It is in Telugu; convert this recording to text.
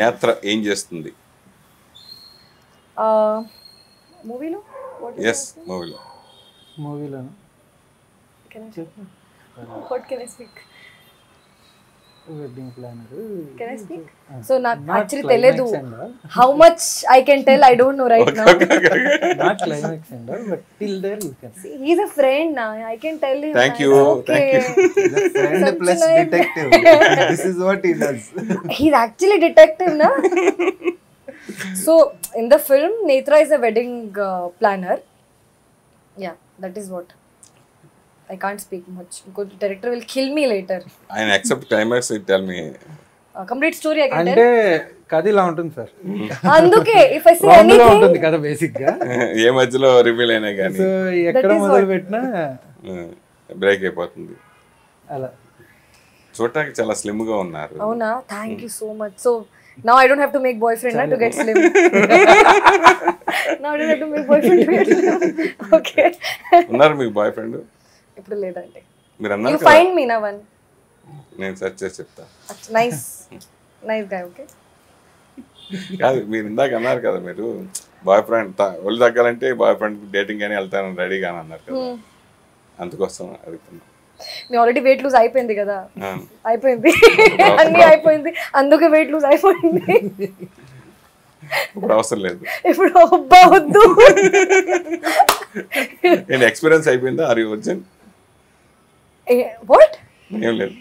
నేత్ర ఏం చేస్తుంది? మూవీలో? ఎస్ మూవీలో. మూవీలోను? What can I speak wedding planner can I speak so నాకు యాక్చువల్లీ తెలియదు how much I can tell I don't know right now not climax and but till there you can he's a friend నా I can tell you Thank you, thank you. Friend plus detective this is what he does he's actually detective na? So in the film netra is a wedding uh, planner. Yeah that is what. I can't speak much director will kill me later I accept timers it tell me complete story I అంటే కథ ఇలా ఉంటుంది సార్. అందుకే ఇఫ్ ఐ సే ఎనీథింగ్ ఉంటుంది కథ బేసిక్గా ఏ మధ్యలో రివీల్ అయినా గానీ. సో ఎక్కడ మొదలు పెట్టినా బ్రేక్ అయిపోతుంది. అలా. చూడటానికి చాలా స్లిమ్గా ఉన్నారు. అవునా? Thank you so much so now I don't have to make boyfriend to get slim now I don't have to make boyfriend okay ఉన్నారు మీ బాయ్ ఫ్రెండ్ ఇప్పుడు లేదంటే మీరు you అన్నారు కదా. find me na one నేను సెర్చ్ చేసి చెప్తా. nice. Nice guy okay. కాదు మీరు ఇందాక అన్నారు కదా మీరు బాయ్ ఫ్రెండ్ ఒళ్ళు తగ్గాలంటే బాయ్ ఫ్రెండ్ డేటింగ్ కానీ వెళ్తాను రెడీ కానీ అన్నారు కదా. అందుకోసం అడుగుతున్నా. మీ ఆల్రెడీ వెయిట్ లూజ్ అయిపోయింది కదా. అయిపోయింది. అన్ని అయిపోయింది. అందుకే వెయిట్ లూజ్ అయిపోయింది. ఇప్పుడు అవసరం లేదు. ఇప్పుడు వద్దు. నేను ఎక్స్పీరియన్స్ అయిపోయిందా? ఆర్ యూ వర్జన్ వాట్ ఏం లేదు